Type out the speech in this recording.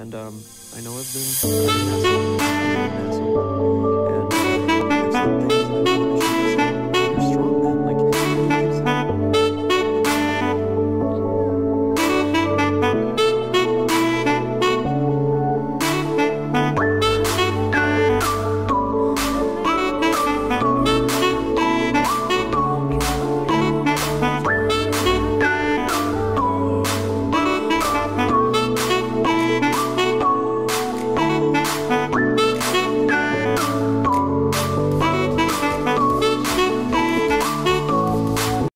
And um, I know I've been,